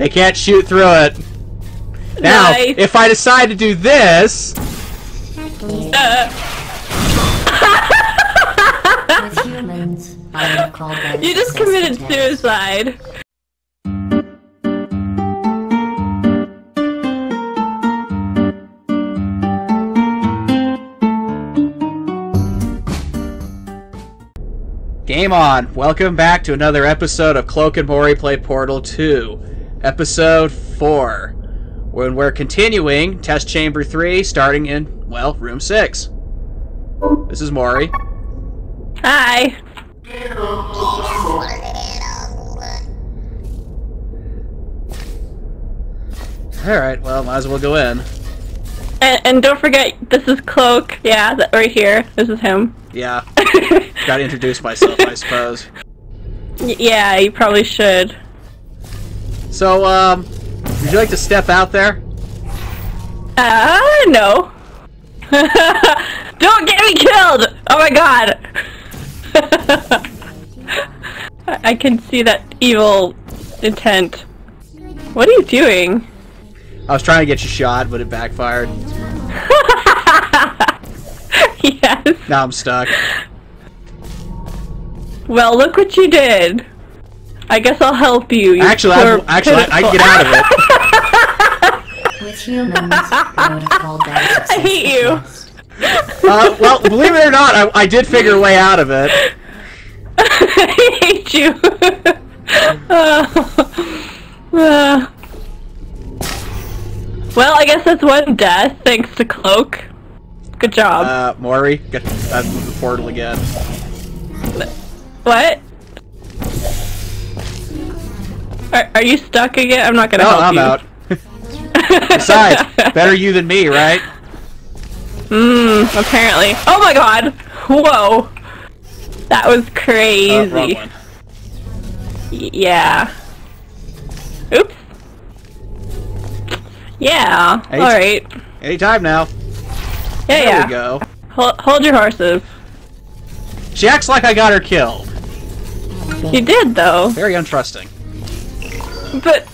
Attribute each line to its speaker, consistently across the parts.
Speaker 1: They can't shoot through it. Now,
Speaker 2: Nice.
Speaker 1: if I decide to do this,
Speaker 2: Uh,
Speaker 3: humans, I would call that
Speaker 2: you just committed suicide.
Speaker 1: game on. Welcome back to another episode of Cloak and Moirrey Play Portal 2, episode 4, when we're continuing Test Chamber 3, starting in, well, room 6. This is Moirrey.
Speaker 2: Hi.
Speaker 1: Alright, well, might as well go in.
Speaker 2: And, and don't forget, this is Cloak. Yeah, that right here. This is him.
Speaker 1: Yeah, gotta introduce myself, I suppose.
Speaker 2: Y- yeah, you probably should.
Speaker 1: So, um, would you like to step out there?
Speaker 2: Uh, no. Don't get me killed! Oh my god! I I can see that evil intent. What are you doing?
Speaker 1: I was trying to get you shot, but it backfired.
Speaker 2: yes.
Speaker 1: Now I'm stuck.
Speaker 2: Well, look what you did. I guess I'll help you. you
Speaker 1: Actually,
Speaker 2: poor
Speaker 1: I, actually, I, I can get out of it.
Speaker 3: With humans, I would have called that a
Speaker 2: I hate you.
Speaker 1: Uh, well, believe it or not, I, I did figure a way out of it.
Speaker 2: I hate you. Uh, well, I guess that's one death, thanks to Cloak. Good job.
Speaker 1: Uh, Moirrey, get out of the portal again.
Speaker 2: what? Are, are you stuck again? I'm not gonna
Speaker 1: No,
Speaker 2: help
Speaker 1: I'm
Speaker 2: you.
Speaker 1: out. Besides, better you than me, right?
Speaker 2: Mmm, apparently. Oh my god! Whoa! That was
Speaker 1: Uh,
Speaker 2: crazy. Y- yeah. Oops. Yeah.
Speaker 1: Hey,
Speaker 2: Alright.
Speaker 1: Anytime now.
Speaker 2: Yeah,
Speaker 1: There
Speaker 2: yeah.
Speaker 1: we go.
Speaker 2: Hold, hold your horses.
Speaker 1: She acts like I got her killed.
Speaker 2: You did, though.
Speaker 1: Very untrusting.
Speaker 2: But.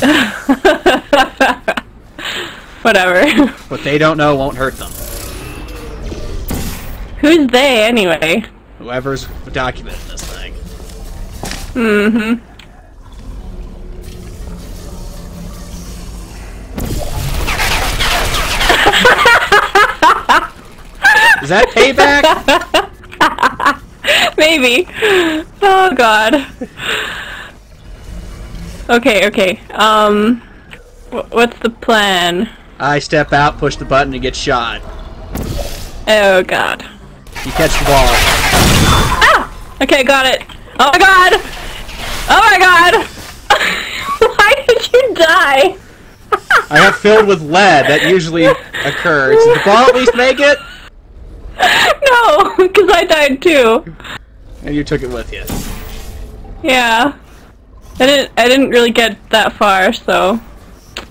Speaker 2: Whatever.
Speaker 1: What they don't know won't hurt them.
Speaker 2: Who's they, anyway?
Speaker 1: Whoever's documenting this thing.
Speaker 2: Mm hmm.
Speaker 1: Is that payback?
Speaker 2: Maybe. Oh god. Okay, okay. Um, wh- what's the plan?
Speaker 1: I step out, push the button, and get shot.
Speaker 2: Oh god.
Speaker 1: You catch the ball.
Speaker 2: Ah! Okay, got it. Oh my god! Oh my god! Why did you die?
Speaker 1: I got filled with lead. That usually occurs. Did the ball at least make it?
Speaker 2: no, because I died too.
Speaker 1: And you took it with you.
Speaker 2: Yeah. I didn't I didn't really get that far, so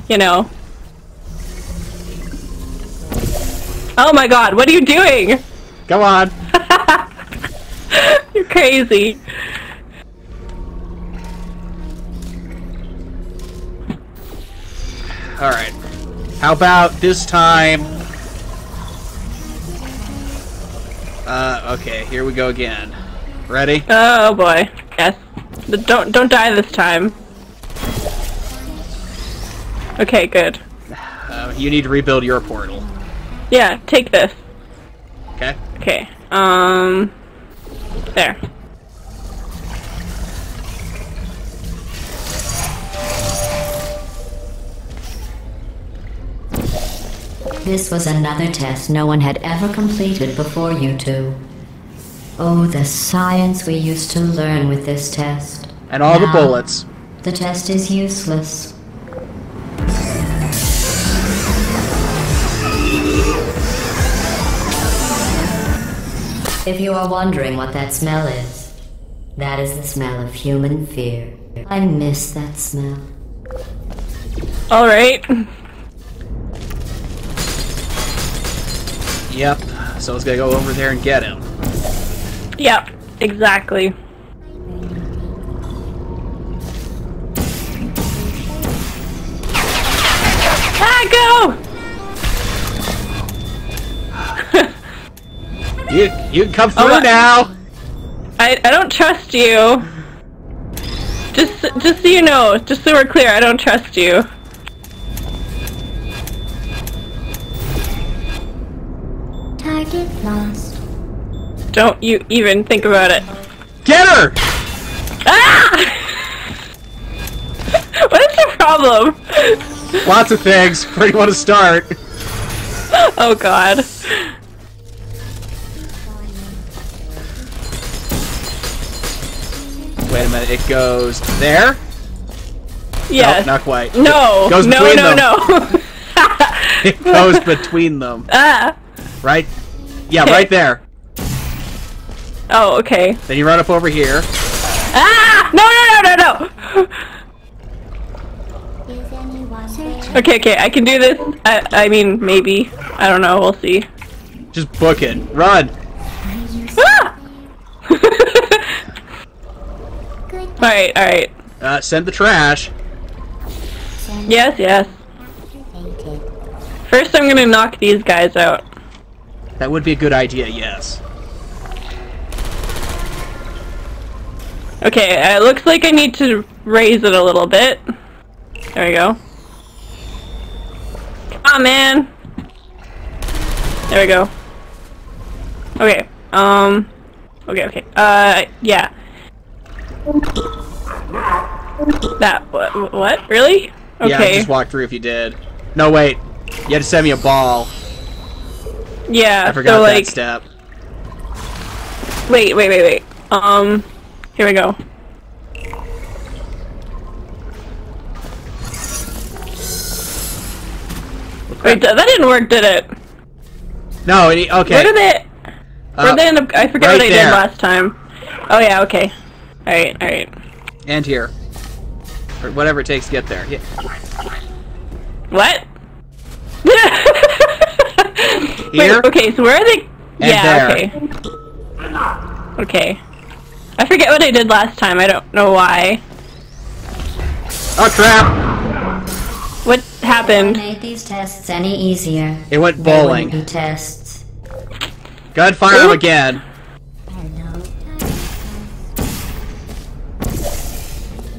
Speaker 2: you know. Oh my god, what are you doing?
Speaker 1: Come on.
Speaker 2: You're crazy.
Speaker 1: Alright. How about this time? Uh, okay, here we go again. Ready?
Speaker 2: Oh boy. Yes. But don't don't die this time. Okay, good.
Speaker 1: Uh, you need to rebuild your portal.
Speaker 2: Yeah, take this.
Speaker 1: Okay?
Speaker 2: Okay. Um there.
Speaker 3: This was another test no one had ever completed before you two. Oh, the science we used to learn with this test.
Speaker 1: And all the bullets.
Speaker 3: The test is useless. If you are wondering what that smell is, that is the smell of human fear. I miss that smell.
Speaker 2: Alright.
Speaker 1: Yep. So let's gotta go over there and get him.
Speaker 2: Yep, exactly.
Speaker 1: Ah, you you come oh, through
Speaker 2: oh,
Speaker 1: now.
Speaker 2: I I don't trust you. Just just so you know, just so we're clear, I don't trust you.
Speaker 3: Target lost.
Speaker 2: Don't you even think about it.
Speaker 1: Get her!
Speaker 2: Ah! what is your problem?
Speaker 1: Lots of things. Where do you want to start?
Speaker 2: Oh god.
Speaker 1: Wait a minute. It goes there.
Speaker 2: Yeah.
Speaker 1: Nope, not quite.
Speaker 2: no.
Speaker 1: Goes
Speaker 2: no,
Speaker 1: between
Speaker 2: no,
Speaker 1: them.
Speaker 2: no.
Speaker 1: It goes between them.
Speaker 2: ah.
Speaker 1: Right? Yeah, right there.
Speaker 2: Oh, okay.
Speaker 1: Then you run up over here.
Speaker 2: Ah! No, no, no, no, no.
Speaker 3: Is anyone there?
Speaker 2: Okay, okay, I can do this. I, I mean, maybe. I don't know. We'll see.
Speaker 1: Just book it. Run.
Speaker 2: Ah! all right, all right.
Speaker 1: Uh, send the trash.
Speaker 2: Yes, yes. First, I'm gonna knock these guys out.
Speaker 1: That would be a good idea. Yes.
Speaker 2: Okay, uh, it looks like I need to raise it a little bit. There we go. Come on, man. There we go. Okay. Um. Okay. Okay. Uh. Yeah. That. What? What? Really? Okay.
Speaker 1: Yeah, just walk through if you did. No, wait. You had to send me a ball.
Speaker 2: Yeah.
Speaker 1: I forgot
Speaker 2: so
Speaker 1: that step.
Speaker 2: wait, wait, wait, wait. Um. Here we go. Wait, that didn't work, did it?
Speaker 1: No, it, okay.
Speaker 2: Where did it? Where
Speaker 1: Uh,
Speaker 2: did they end up? I forget
Speaker 1: right
Speaker 2: what I did last time. Oh yeah, okay. Alright, alright.
Speaker 1: and here. Or whatever it takes to get there. Yeah.
Speaker 2: What?
Speaker 1: Here?
Speaker 2: Wait, okay, so where are they?
Speaker 1: And
Speaker 2: yeah,
Speaker 1: there.
Speaker 2: okay. Okay. I forget what I did last time, I don't know why.
Speaker 1: Oh crap!
Speaker 2: What happened?
Speaker 3: Made these tests any easier.
Speaker 1: It went bowling.
Speaker 3: be tests.
Speaker 1: Go ahead, fire him again.
Speaker 3: Hello.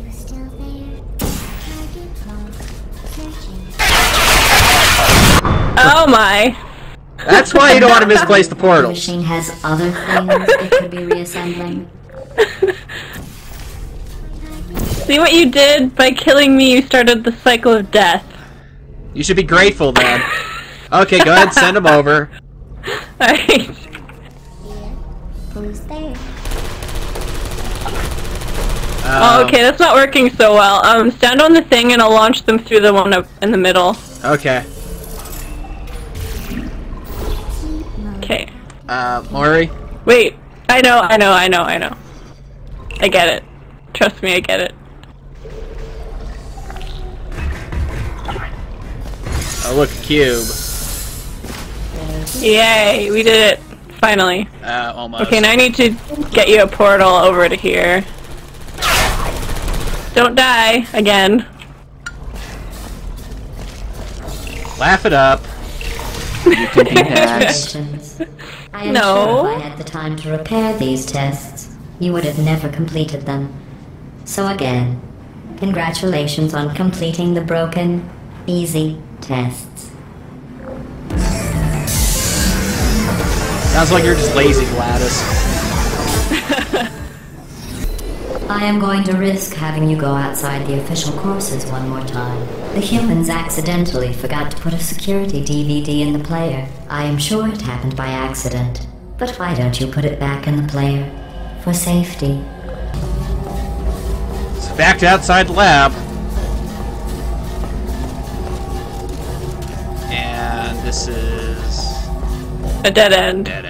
Speaker 3: You still there? Target lost. Searching.
Speaker 2: Oh my.
Speaker 1: That's why you don't want to misplace the
Speaker 3: portal.
Speaker 1: The
Speaker 3: machine has other things it could be reassembling.
Speaker 2: See what you did? By killing me, you started the cycle of death.
Speaker 1: You should be grateful then. Okay, go ahead, send him over.
Speaker 2: Alright.
Speaker 3: Who's there?
Speaker 2: Oh,
Speaker 1: Um,
Speaker 2: okay, that's not working so well. Um, stand on the thing and I'll launch them through the one up in the middle.
Speaker 1: Okay.
Speaker 2: Okay.
Speaker 1: Uh, Moirrey?
Speaker 2: Wait. I know, I know, I know, I know. I get it. Trust me, I get it.
Speaker 1: Oh, look, a cube.
Speaker 2: Yay, we did it. Finally.
Speaker 1: Uh, almost.
Speaker 2: Okay, now I need to get you a portal over to here. Don't die again.
Speaker 1: Laugh it up. You can be next.
Speaker 3: I am
Speaker 2: No.
Speaker 3: sure if I had the time to repair these tests, you would have never completed them. So again, congratulations on completing the broken, easy tests.
Speaker 1: Sounds like you're just lazy, GLaDOS.
Speaker 3: I am going to risk having you go outside the official courses one more time. The humans accidentally forgot to put a security DVD in the player. I am sure it happened by accident. But why don't you put it back in the player? For safety.
Speaker 1: So back to outside the lab. And this is
Speaker 2: A dead end.
Speaker 1: dead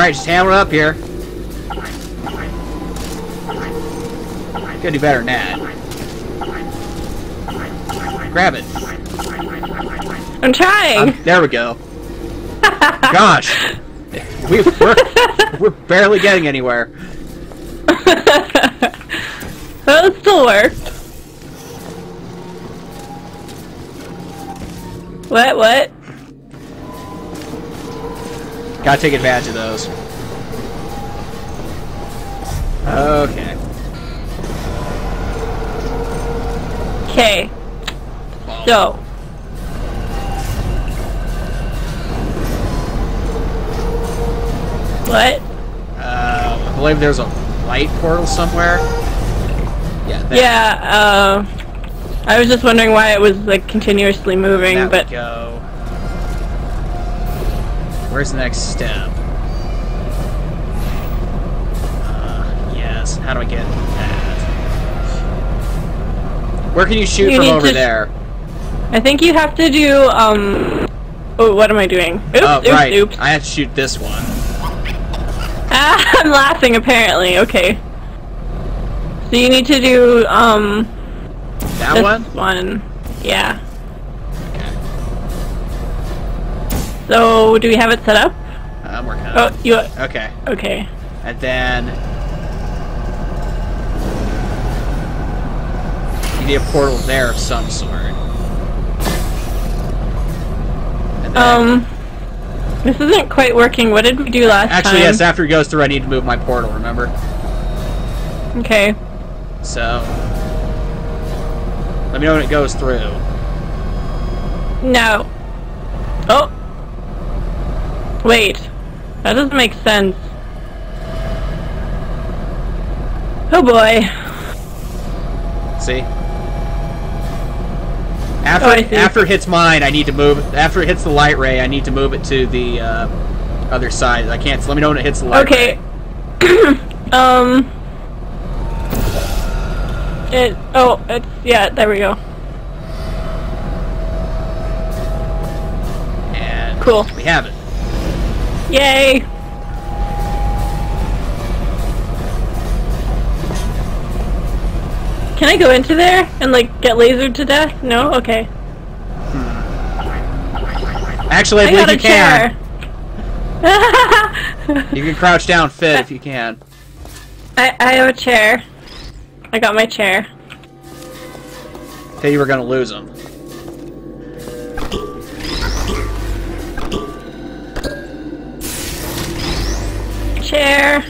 Speaker 1: Alright, just hammer it up here. Gotta do better than that. Grab it.
Speaker 2: I'm trying.
Speaker 1: Um, there we go. Gosh, we, we're we're barely getting anywhere.
Speaker 2: well, it still worked. What? What?
Speaker 1: Gotta take advantage of those. Okay.
Speaker 2: Okay. So. What?
Speaker 1: Uh, I believe there's a light portal somewhere. Yeah. There.
Speaker 2: Yeah, uh, I was just wondering why it was like continuously moving,
Speaker 1: That
Speaker 2: but
Speaker 1: go. Where's the next step? Uh, yes. How do I get that? Where can you shoot
Speaker 2: You
Speaker 1: from over there?
Speaker 2: I think you have to do, um, oh, what am I doing? Oops,
Speaker 1: oh,
Speaker 2: oops,
Speaker 1: right.
Speaker 2: oops.
Speaker 1: I have to shoot this one.
Speaker 2: Ah, I'm laughing apparently, okay. So you need to do, um,
Speaker 1: That one?
Speaker 2: one. Yeah. So, do we have it set up?
Speaker 1: I'm working on
Speaker 2: Oh,
Speaker 1: it.
Speaker 2: you,
Speaker 1: Okay.
Speaker 2: okay.
Speaker 1: And then you need a portal there of some sort. And then,
Speaker 2: Um, this isn't quite working. What did we do last
Speaker 1: actually,
Speaker 2: time?
Speaker 1: yes. After he goes through, I need to move my portal. Remember?
Speaker 2: Okay.
Speaker 1: So let me know when it goes through.
Speaker 2: No. Oh. Wait. That doesn't make sense. Oh boy.
Speaker 1: See? After
Speaker 2: Oh, I see.
Speaker 1: after it hits mine, I need to move. After it hits the light ray, I need to move it to the uh, other side. I can't. So let me know when it hits the light.
Speaker 2: Okay. um. It. Oh, it's. Yeah, there we go.
Speaker 1: And
Speaker 2: Cool.
Speaker 1: we have it.
Speaker 2: Yay! Can I go into there and like get lasered to death? No? Okay. Hmm.
Speaker 1: Actually, I,
Speaker 2: I
Speaker 1: believe you can.
Speaker 2: chair.
Speaker 1: You can crouch down, fit if you can.
Speaker 2: I, I have a chair. I got my chair.
Speaker 1: Hey, you were gonna lose them.
Speaker 2: Chair.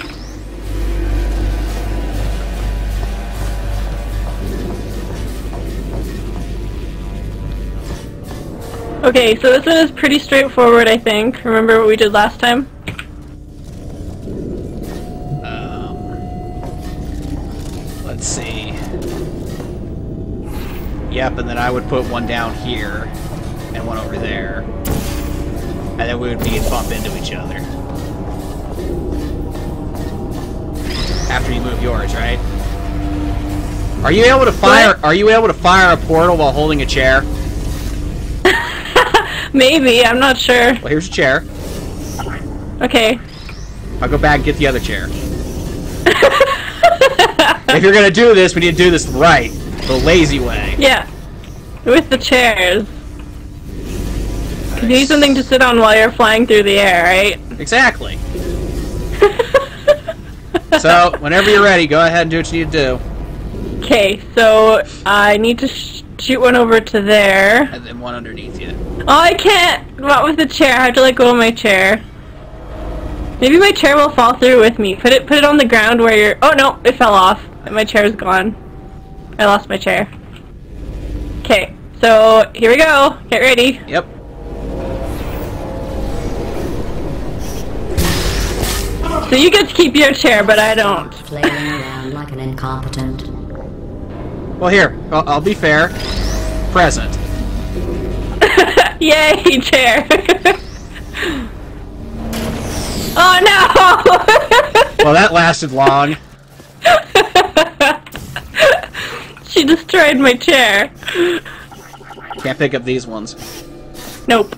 Speaker 2: Okay, so this one is pretty straightforward, I think. Remember what we did last time?
Speaker 1: Um, let's see. Yep, and then I would put one down here and one over there, and then we would be bump into each other. After you move yours, right? Are you able to fire?
Speaker 2: What?
Speaker 1: Are you able to fire a portal while holding a chair?
Speaker 2: Maybe, I'm not sure.
Speaker 1: Well, here's a chair.
Speaker 2: Okay.
Speaker 1: I'll go back and get the other chair. if you're gonna do this, we need to do this right, the lazy way.
Speaker 2: Yeah. With the chairs. You need something to sit on while you're flying through the air, right?
Speaker 1: Exactly. So, whenever you're ready, go ahead and do what you need to do.
Speaker 2: Okay, so I need to sh- shoot one over to there.
Speaker 1: And then one underneath you.
Speaker 2: Oh, I can't! Not with the chair. I have to let go of my chair. Maybe my chair will fall through with me. Put it put it on the ground where you're. Oh no, it fell off. My chair's gone. I lost my chair. Okay, so here we go. Get ready.
Speaker 1: Yep.
Speaker 2: So you get to keep your chair, but I don't.
Speaker 3: Flailing around like an incompetent.
Speaker 1: Well, here, I'll, I'll be fair. Present.
Speaker 2: Yay, chair! oh no!
Speaker 1: Well, that lasted long.
Speaker 2: she destroyed my chair.
Speaker 1: Can't pick up these ones.
Speaker 2: Nope.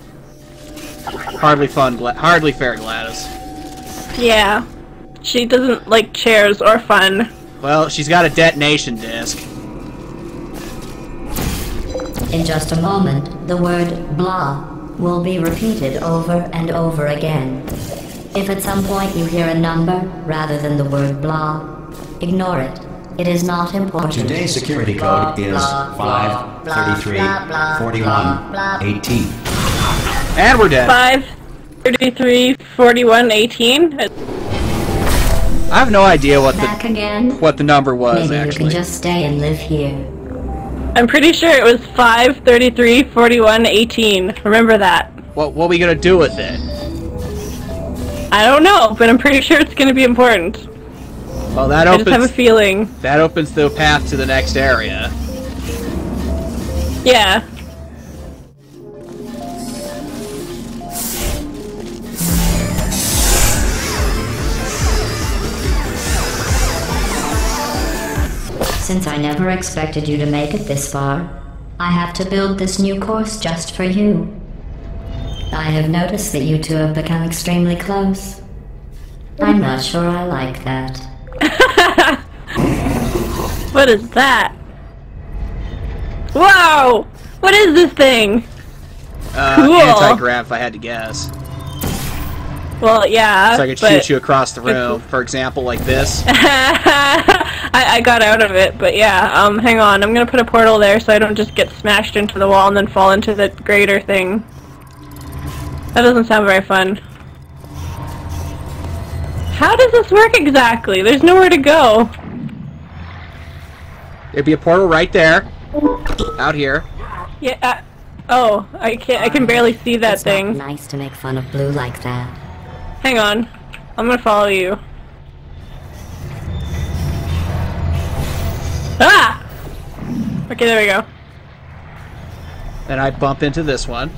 Speaker 1: Hardly fun, Gla- hardly fair, GLaDOS.
Speaker 2: Yeah. She doesn't like chairs or fun.
Speaker 1: Well, she's got a detonation disc.
Speaker 3: In just a moment, the word blah will be repeated over and over again. If at some point you hear a number rather than the word blah, ignore it. It is not important.
Speaker 4: Today's security code is 533 41 18.
Speaker 1: And we're dead.
Speaker 2: 5, 33, 41, 18.
Speaker 1: I have no idea what the
Speaker 3: again?
Speaker 1: what the number was
Speaker 3: Maybe you
Speaker 1: actually.
Speaker 3: can just stay and live here.
Speaker 2: I'm pretty sure it was 5, 33, 41, 18. Remember that.
Speaker 1: What what are we gonna do with it?
Speaker 2: I don't know, but I'm pretty sure it's going to be important.
Speaker 1: Well, that
Speaker 2: I just have a feeling.
Speaker 1: that opens the path to the next area.
Speaker 2: Yeah.
Speaker 3: Since I never expected you to make it this far, I have to build this new course just for you. I have noticed that you two have become extremely close. I'm not sure I like that.
Speaker 2: What is that? Whoa! What is this thing?
Speaker 1: Uh,
Speaker 2: Cool.
Speaker 1: Anti-grav, if I had to guess.
Speaker 2: Well, yeah.
Speaker 1: So I could
Speaker 2: but
Speaker 1: shoot you across the room, for example, like this.
Speaker 2: I, I got out of it, but yeah. Um, hang on. I'm gonna put a portal there so I don't just get smashed into the wall and then fall into the grater thing. That doesn't sound very fun. How does this work exactly? There's nowhere to go.
Speaker 1: There'd be a portal right there, out here.
Speaker 2: Yeah. Uh, oh, I can't. I can barely see that
Speaker 3: It's not
Speaker 2: thing.
Speaker 3: nice to make fun of Blue like that.
Speaker 2: Hang on. I'm gonna follow you. Ah! Okay, there we go.
Speaker 1: Then I bump into this one.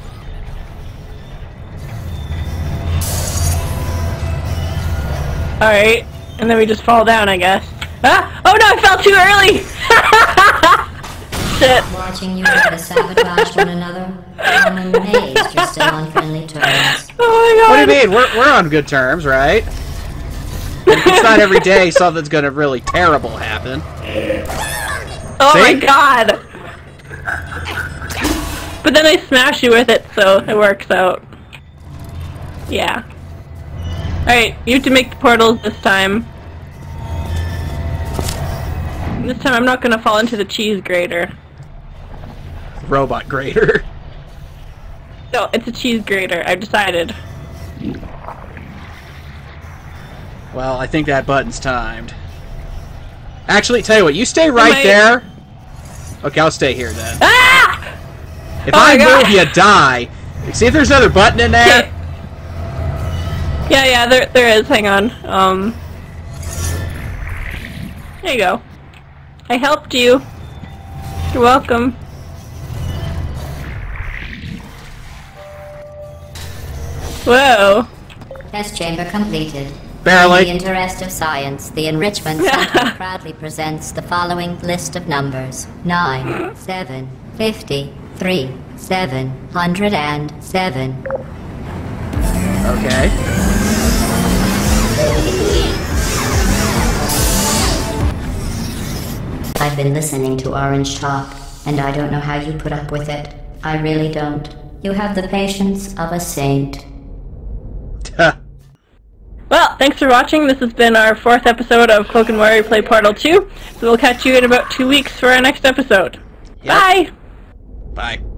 Speaker 2: Alright. And then we just fall down, I guess. Ah! Oh no, I fell too early! Shit.
Speaker 3: Watching you try to sabotage one another, I'm amazed you're still on friendly terms.
Speaker 2: Oh my
Speaker 1: What do you mean? We're, we're on good terms, right? it's not every day something's gonna really terrible happen.
Speaker 2: Oh my god. But then I smash you with it, so it works out. Yeah. Alright, you have to make the portals this time. This time I'm not gonna fall into the cheese grater.
Speaker 1: Robot grater.
Speaker 2: No, it's a cheese grater, I've decided.
Speaker 1: Well, I think that button's timed. Actually, tell you what, you stay right
Speaker 2: I-
Speaker 1: there. Okay, I'll stay here then.
Speaker 2: Ah!
Speaker 1: If
Speaker 2: Oh
Speaker 1: I move, you die. See if there's another button in there.
Speaker 2: Okay. Yeah, yeah, there, there is. Hang on. Um. There you go. I helped you. You're welcome. Whoa.
Speaker 3: Test chamber completed.
Speaker 1: Barely.
Speaker 3: In the interest of science, the Enrichment Center proudly presents the following list of numbers 9, 7, 50, 3, 707.
Speaker 1: Okay.
Speaker 3: I've been listening to Orange talk, and I don't know how you put up with it. I really don't. You have the patience of a saint.
Speaker 2: Well, thanks for watching. This has been our fourth episode of Cloak and Moirrey Play Portal 2. So we'll catch you in about two weeks for our next episode.
Speaker 1: Yep.
Speaker 2: Bye!
Speaker 1: Bye.